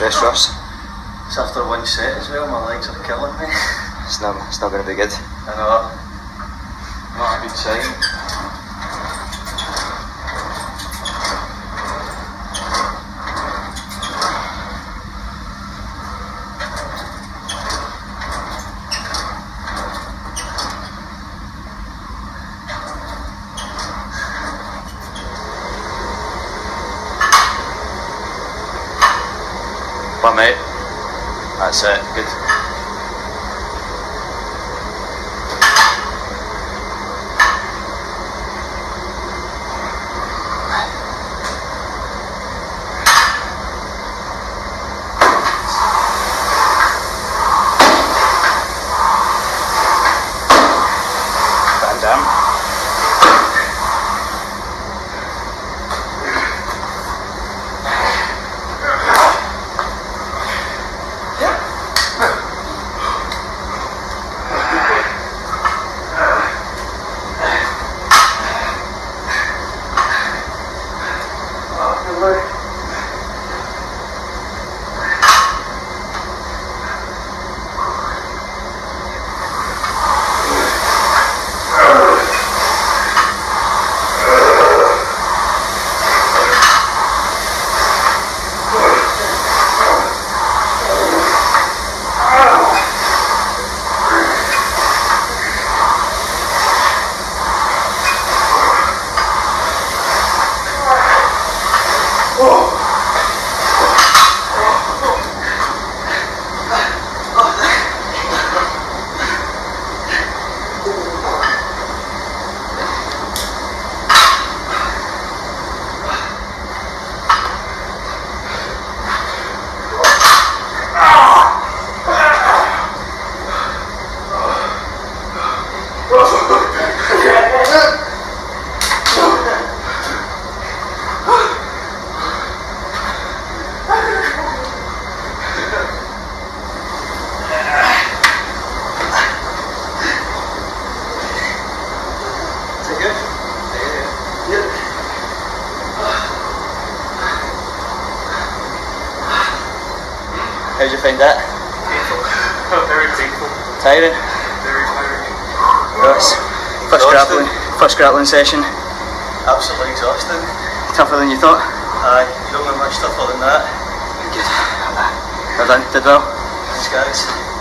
stress, Ross? It's after one set as well, my legs are killing me. It's not, it's not going to be good. I know. Not a good sign. Well, mate, that's it. Good. Damme. How'd you find that? Painful. Very painful. Tiring? Very First grappling, first grappling session. Absolutely exhausting. Tougher than you thought. Aye, you don't get much tougher than that. Good. Well done. Did well. Thanks guys.